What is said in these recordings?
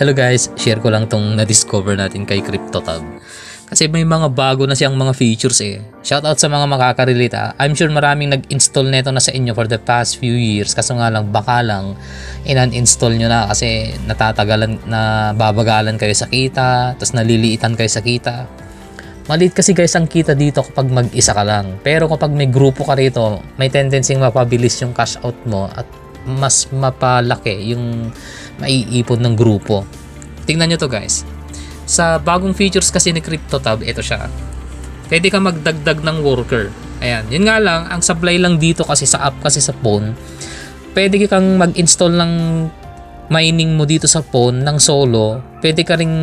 Hello guys, share ko lang tong na-discover natin kay CryptoTab. Kasi may mga bago na siyang mga features eh. Shoutout sa mga makakarelate ah. I'm sure maraming nag-install nito na sa inyo for the past few years. Kaso nga lang, baka lang in-uninstall nyo na kasi natatagalan, na babagalan kayo sa kita, tapos naliliitan kayo sa kita. Maliit kasi guys ang kita dito kapag mag-isa ka lang. Pero kapag may grupo ka rito, may tendency mapabilis yung cash out mo at mas mapalaki yung maiipon ng grupo. Tingnan nyo to guys. Sa bagong features kasi ni CryptoTab, ito siya. Pwede ka magdagdag ng worker. Ayan. Yun nga lang, ang supply lang dito kasi sa app kasi sa phone, pwede kang mag-install ng mining mo dito sa phone ng solo, pwede ka ring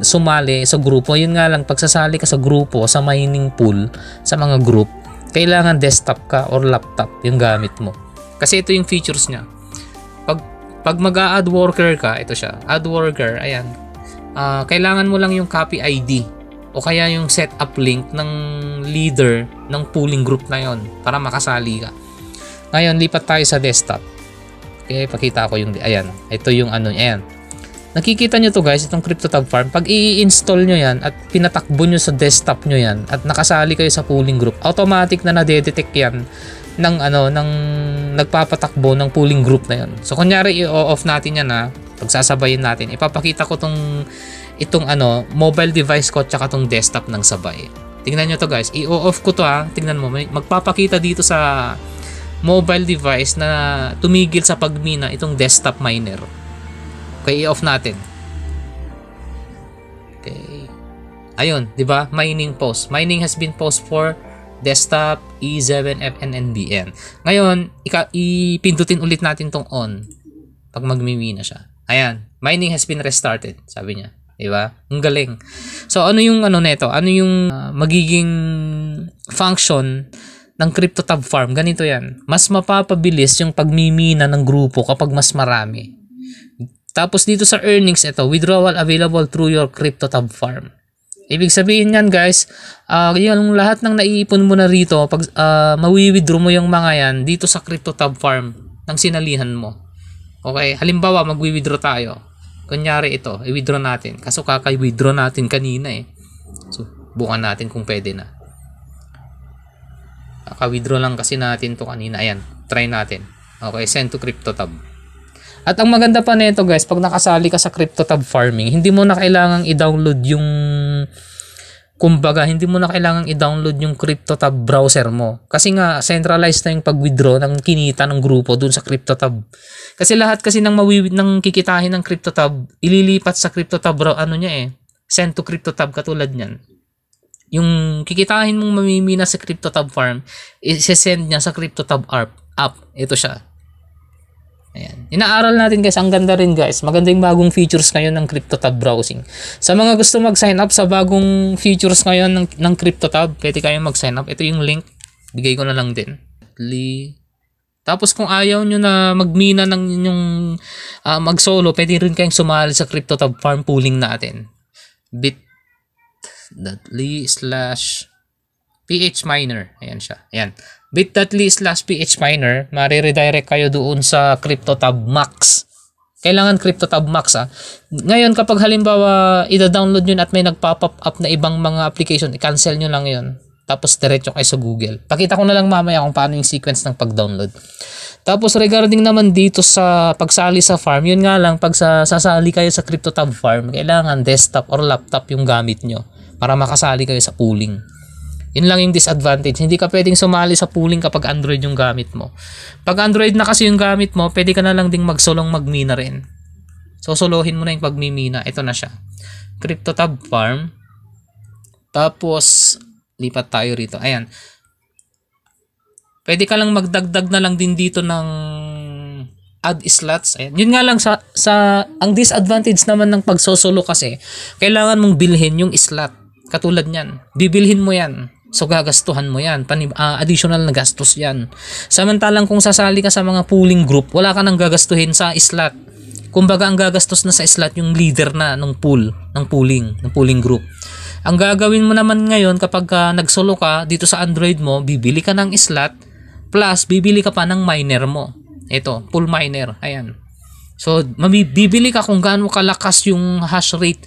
sumali sa grupo. Yun nga lang, pagsasali ka sa grupo, sa mining pool, sa mga group, kailangan desktop ka or laptop yung gamit mo. Kasi ito yung features niya. Pag, pag mag-add worker ka, ito siya. Add worker, ayan. Uh, kailangan mo lang yung copy ID o kaya yung setup link ng leader ng pooling group na yon para makasali ka. Ngayon, lipat tayo sa desktop. Okay, pakita ko yung, ayan. Ito yung ano, ayan. Nakikita nyo to guys, itong CryptoTab Farm. Pag i-install nyo yan at pinatakbo nyo sa desktop nyo yan at nakasali kayo sa pooling group, automatic na nadedetect yan ng ano ng nagpapatakbo ng pooling group na yon. So kunyari i-off natin yan ha, pagsasabayin natin. Ipapakita ko tong itong ano mobile device ko at tong desktop ng sabay. Tingnan niyo to guys. I-off ko to ha. Tingnan mo, magpapakita dito sa mobile device na tumigil sa pagmina itong desktop miner. Okay, i-off natin. Okay. Ayun, 'di ba? Mining post. Mining has been post for desktop, E7, FNNBN. Ngayon, ika ipindutin ulit natin tong on pag magmimina siya. Ayan, mining has been restarted, sabi niya. Diba? Ang galing. So, ano yung ano neto? Ano yung uh, magiging function ng CryptoTab Farm? Ganito yan. Mas mapapabilis yung pagmimina ng grupo kapag mas marami. Tapos dito sa earnings, ito, withdrawal available through your CryptoTab Farm. Ibig sabihin yan guys, uh, yung lahat ng naiipon mo na rito, pag uh, mawi-withdraw mo yung mga yan dito sa CryptoTab Farm ng sinalihan mo. Okay, halimbawa magwi-withdraw tayo. Kunyari ito, i-withdraw natin. Kaso kakay-withdraw natin kanina eh. So, bukan natin kung pwede na. Kaka-withdraw lang kasi natin to kanina. Ayan, try natin. Okay, send to CryptoTab. At ang maganda pa nito guys, pag nakasali ka sa CryptoTab farming, hindi mo na kailangang i-download yung kumbaga, hindi mo na kailangang i-download yung CryptoTab browser mo. Kasi nga, centralized na yung pag-withdraw ng kinita ng grupo dun sa CryptoTab. Kasi lahat kasi ng, mawi- ng kikitahin ng CryptoTab, ililipat sa CryptoTab, ano niya eh, send to CryptoTab katulad niyan. Yung kikitahin mong mamimina sa CryptoTab farm, i-send niya sa CryptoTab app. Ito siya. Ayan. Inaaral natin guys, ang ganda rin guys. Maganda yung bagong features ngayon ng CryptoTab browsing. Sa mga gusto mag-sign up sa bagong features ngayon ng, ng CryptoTab, pwede kayong mag-sign up. Ito yung link. Bigay ko na lang din. Tapos kung ayaw nyo na magmina ng inyong uh, mag-solo, pwede rin kayong sumali sa CryptoTab farm pooling natin. bit.ly slash phminer. Ayan siya. Ayan bit.ly slash phminer, mariredirect kayo doon sa CryptoTab Max. Kailangan CryptoTab Max ah. Ngayon kapag halimbawa ida-download nyo at may nagpop up na ibang mga application, i-cancel nyo lang yon Tapos diretso kayo sa Google. Pakita ko na lang mamaya kung paano yung sequence ng pag-download. Tapos regarding naman dito sa pagsali sa farm, yun nga lang pag sa, sasali kayo sa CryptoTab farm, kailangan desktop or laptop yung gamit nyo para makasali kayo sa pooling. Yun lang yung disadvantage. Hindi ka pwedeng sumali sa pooling kapag Android yung gamit mo. Pag Android na kasi yung gamit mo, pwede ka na lang ding magsulong magmina rin. So, solohin mo na yung pagmimina. Ito na siya. CryptoTab Farm. Tapos, lipat tayo rito. Ayan. Pwede ka lang magdagdag na lang din dito ng add slots. Ayan. Yun nga lang sa, sa ang disadvantage naman ng pagsosolo kasi, kailangan mong bilhin yung slot. Katulad niyan. Bibilhin mo yan. So gagastuhan mo yan. Pani, uh, additional na gastos yan. Samantalang kung sasali ka sa mga pooling group, wala ka nang gagastuhin sa slot. Kumbaga ang gagastos na sa slot yung leader na ng pool, ng pooling, ng pooling group. Ang gagawin mo naman ngayon kapag uh, nagsolo ka dito sa Android mo, bibili ka ng slot plus bibili ka pa ng miner mo. Ito, pool miner. Ayan. So, mabibili ka kung gaano kalakas yung hash rate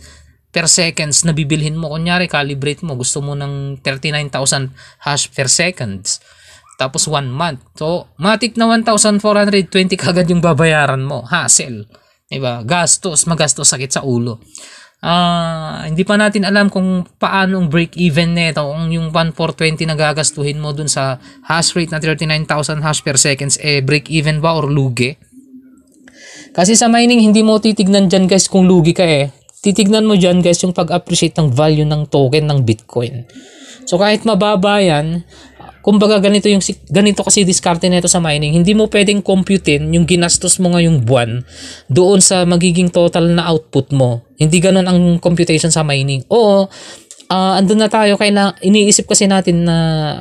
per seconds na bibilhin mo. Kunyari, calibrate mo. Gusto mo ng 39,000 hash per seconds. Tapos 1 month. So, matik na 1,420 kagad yung babayaran mo. Hassle. Diba? Gastos, magastos, sakit sa ulo. Ah, uh, hindi pa natin alam kung paano ang break even nito kung yung 1420 na gagastuhin mo dun sa hash rate na 39,000 hash per seconds eh break even ba or lugi kasi sa mining hindi mo titignan dyan guys kung lugi ka eh titignan mo dyan guys yung pag-appreciate ng value ng token ng bitcoin. So kahit mababa yan kumbaga ganito yung ganito kasi diskarte nito sa mining hindi mo pwedeng computein yung ginastos mo ngayong buwan doon sa magiging total na output mo. Hindi ganoon ang computation sa mining. Oo uh, andun na tayo kailangan iniisip kasi natin na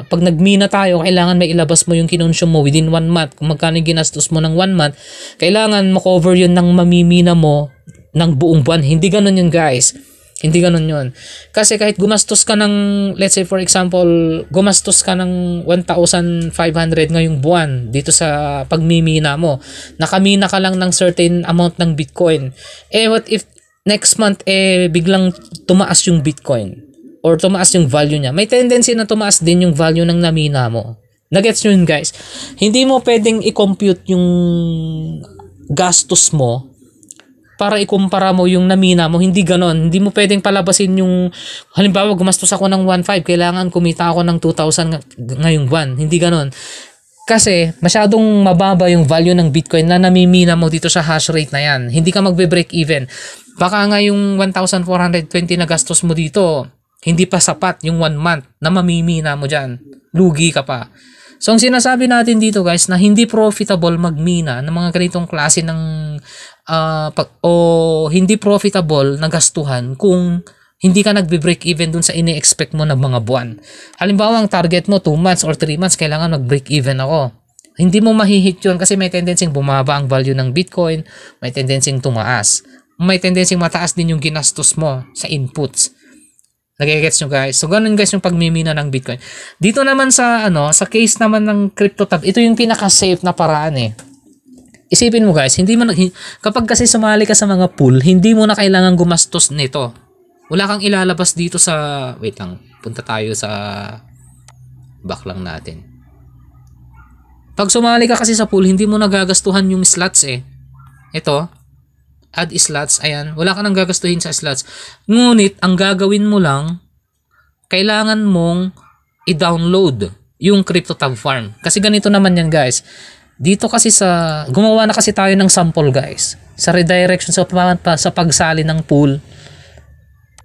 pag nagmina tayo kailangan may ilabas mo yung kinonsume mo within one month. Kung magkano yung ginastos mo ng one month kailangan mo-cover yun ng mamimina mo ng buong buwan hindi ganoon yun guys hindi ganun yon Kasi kahit gumastos ka ng, let's say for example, gumastos ka ng 1,500 ngayong buwan dito sa pagmimina mo. Nakamina ka lang ng certain amount ng Bitcoin. Eh what if next month eh biglang tumaas yung Bitcoin? Or tumaas yung value niya. May tendency na tumaas din yung value ng namina mo. Nagets nyo yun guys? Hindi mo pwedeng i-compute yung gastos mo para ikumpara mo yung namina mo. Hindi ganon. Hindi mo pwedeng palabasin yung, halimbawa, gumastos ako ng 1.5, kailangan kumita ako ng 2,000 ngayong buwan. Hindi ganon. Kasi masyadong mababa yung value ng Bitcoin na namimina mo dito sa hash rate na yan. Hindi ka magbe-break even. Baka nga yung 1,420 na gastos mo dito, hindi pa sapat yung 1 month na mamimina mo dyan. Lugi ka pa. So, ang sinasabi natin dito guys na hindi profitable magmina ng mga ganitong klase ng uh, o hindi profitable na gastuhan kung hindi ka nagbe-break even dun sa ini-expect mo ng mga buwan. Halimbawa, ang target mo 2 months or 3 months, kailangan mag-break even ako. Hindi mo mahihit yun kasi may tendency bumaba ang value ng Bitcoin, may tendency tumaas. May tendency mataas din yung ginastos mo sa inputs. Nagigets nyo guys? So, ganun guys yung pagmimina ng Bitcoin. Dito naman sa, ano, sa case naman ng CryptoTab, ito yung pinaka-safe na paraan eh. Isipin mo guys, hindi mo na, kapag kasi sumali ka sa mga pool, hindi mo na kailangan gumastos nito. Wala kang ilalabas dito sa, wait lang, punta tayo sa back lang natin. Pag sumali ka kasi sa pool, hindi mo nagagastuhan yung slots eh. Ito, add slots, ayan, wala ka nang gagastuhin sa slots. Ngunit, ang gagawin mo lang, kailangan mong i-download yung CryptoTab Farm. Kasi ganito naman yan guys. Dito kasi sa, gumawa na kasi tayo ng sample guys. Sa redirection sa, sa pagsali ng pool,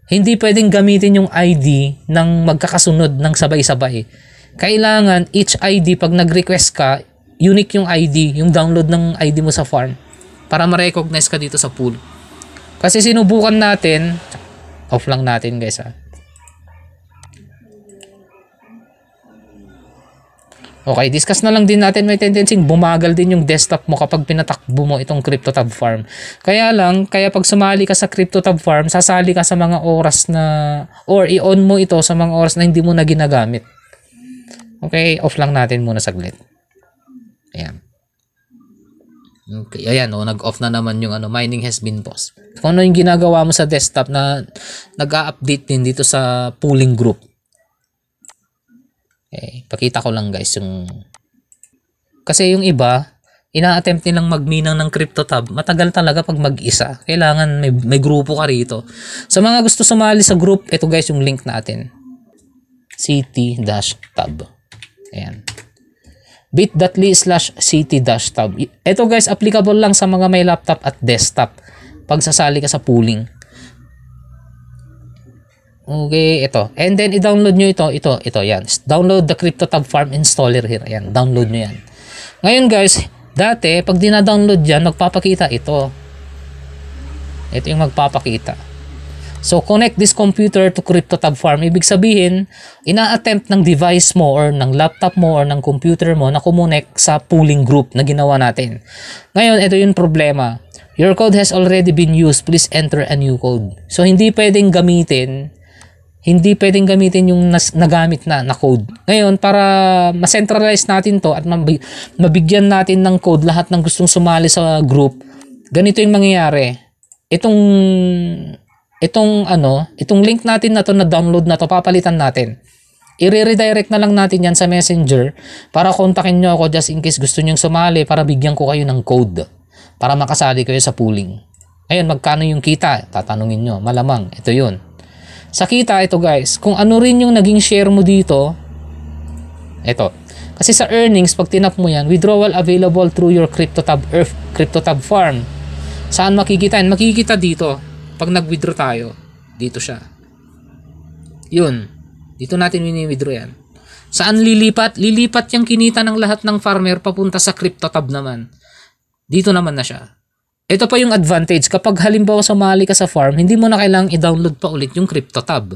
hindi pwedeng gamitin yung ID ng magkakasunod ng sabay-sabay. Kailangan each ID pag nag-request ka, unique yung ID, yung download ng ID mo sa farm para ma-recognize ka dito sa pool. Kasi sinubukan natin, off lang natin guys ha. Okay, discuss na lang din natin may tendency bumagal din yung desktop mo kapag pinatakbo mo itong CryptoTab Farm. Kaya lang, kaya pag sumali ka sa CryptoTab Farm, sasali ka sa mga oras na or i-on mo ito sa mga oras na hindi mo na ginagamit. Okay, off lang natin muna saglit. Ayan. Okay, ayan oh, nag-off na naman yung ano, mining has been paused. Kung ano yung ginagawa mo sa desktop na nag-update din dito sa pooling group. Okay, pakita ko lang guys yung kasi yung iba, ina-attempt nilang magminang ng CryptoTab. Matagal talaga pag mag-isa. Kailangan may, may grupo ka rito. Sa mga gusto sumali sa group, ito guys yung link natin. CT-tab. Ayan bit.ly slash ct-tab. Ito guys, applicable lang sa mga may laptop at desktop pag sasali ka sa pooling. Okay, ito. And then, i-download nyo ito. Ito, ito, yan. Download the CryptoTab Farm Installer here. Ayan, download nyo yan. Ngayon guys, dati, pag dina-download yan, magpapakita ito. Ito yung magpapakita. So, connect this computer to CryptoTab Farm. Ibig sabihin, ina-attempt ng device mo or ng laptop mo or ng computer mo na kumonek sa pooling group na ginawa natin. Ngayon, ito yung problema. Your code has already been used. Please enter a new code. So, hindi pwedeng gamitin hindi pwedeng gamitin yung nas, nagamit na na code. Ngayon, para ma-centralize natin to at mabigyan natin ng code lahat ng gustong sumali sa group, ganito yung mangyayari. Itong itong ano, itong link natin na to na download na to papalitan natin. I-redirect na lang natin yan sa messenger para kontakin nyo ako just in case gusto nyo sumali para bigyan ko kayo ng code para makasali kayo sa pooling. Ayun, magkano yung kita? Tatanungin nyo. Malamang, ito yun. Sa kita, ito guys, kung ano rin yung naging share mo dito, ito. Kasi sa earnings, pag tinap mo yan, withdrawal available through your CryptoTab Earth, CryptoTab farm. Saan makikita yan? Makikita dito. Pag nag-withdraw tayo, dito siya. Yun. Dito natin wini-withdraw yan. Saan lilipat? Lilipat yung kinita ng lahat ng farmer papunta sa CryptoTab naman. Dito naman na siya. Ito pa yung advantage. Kapag halimbawa sumali ka sa farm, hindi mo na kailangang i-download pa ulit yung CryptoTab.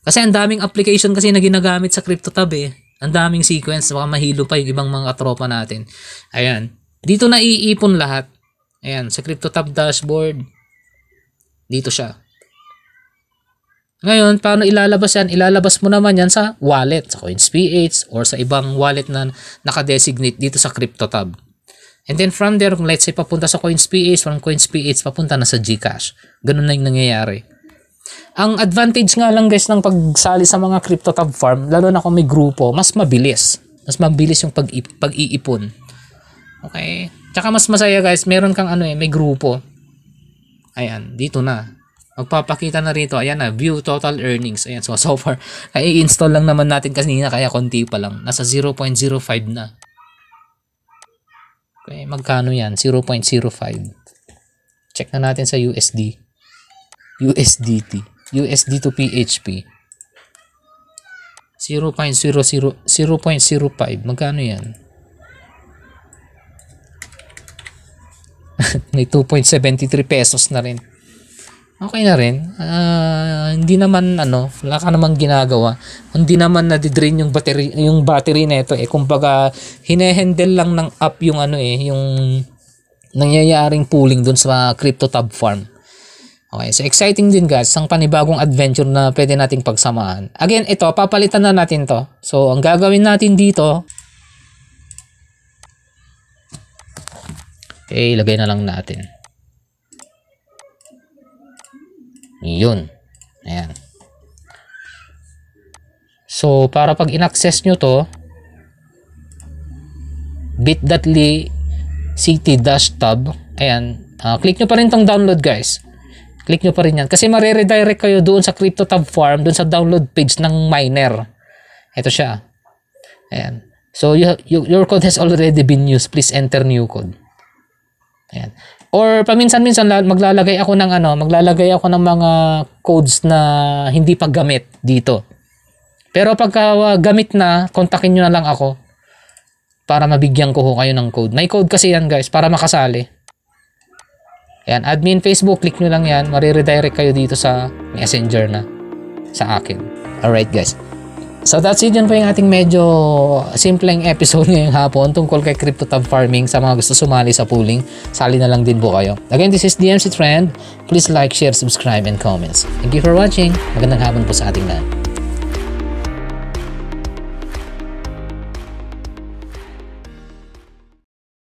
Kasi ang daming application kasi na ginagamit sa CryptoTab eh. Ang daming sequence. Baka mahilo pa yung ibang mga tropa natin. Ayan. Dito na iipon lahat. Ayan. Sa CryptoTab dashboard. Dito siya. Ngayon, paano ilalabas yan? Ilalabas mo naman yan sa wallet, sa CoinsPH, or sa ibang wallet na nakadesignate dito sa CryptoTab. And then from there, kung let's say papunta sa CoinsPH, from CoinsPH papunta na sa GCash. Ganun na yung nangyayari. Ang advantage nga lang guys ng pagsali sa mga CryptoTab farm, lalo na kung may grupo, mas mabilis. Mas mabilis yung pag pag-iipon. Okay? Tsaka mas masaya guys, meron kang ano eh, may grupo. Ayan, dito na magpapakita na rito, ayan na, view total earnings. Ayan, so so far, ay install lang naman natin kanina, kaya konti pa lang. Nasa 0.05 na. Okay, magkano yan? 0.05. Check na natin sa USD. USDT. USD to PHP. 0.00 0.05. Magkano yan? May 2.73 pesos na rin okay na rin. Uh, hindi naman ano, wala ka namang ginagawa. Hindi naman na-drain yung battery yung battery nito eh. Kumbaga hinehandle lang ng app yung ano eh, yung nangyayaring pooling dun sa crypto tab farm. Okay, so exciting din guys, ang panibagong adventure na pwede nating pagsamahan. Again, ito, papalitan na natin to. So, ang gagawin natin dito, okay, ilagay na lang natin. Yun. Ayan. So, para pag in-access nyo to, bit.ly ct-tab, ayan, uh, click nyo pa rin tong download guys. Click nyo pa rin yan. Kasi mare-redirect kayo doon sa CryptoTab farm, doon sa download page ng miner. Ito siya. Ayan. So, you, you, your code has already been used. Please enter new code. Ayan. Or paminsan-minsan maglalagay ako ng ano, maglalagay ako ng mga codes na hindi pa gamit dito. Pero pagka uh, gamit na, kontakin nyo na lang ako para mabigyan ko kayo ng code. May code kasi yan guys para makasali. Yan, admin Facebook, click nyo lang yan. Mariredirect kayo dito sa messenger na sa akin. Alright guys. So that's it yun po yung ating medyo simpleng episode ngayong hapon tungkol kay CryptoTab Farming sa mga gusto sumali sa pooling. Sali na lang din po kayo. Again, this is DMC Trend. Please like, share, subscribe, and comments. Thank you for watching. Magandang hapon po sa ating lahat.